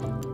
Bye.